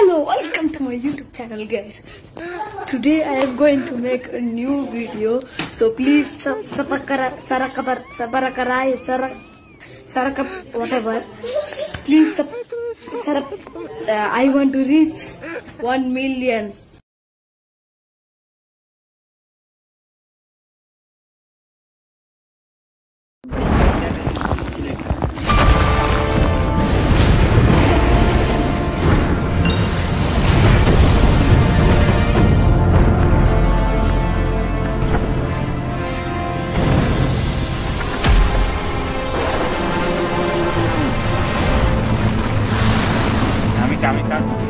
Hello, welcome to my YouTube channel, guys. Today I am going to make a new video, so please sabarakarai sarak sarakap whatever. Please sub. Uh, I want to reach one million. mitad.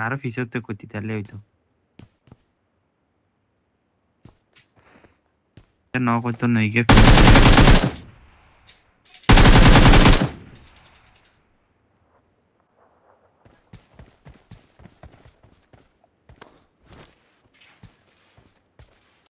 আর ফিসতে ক্ষতি তাহলে হইতো ন করতো নইকে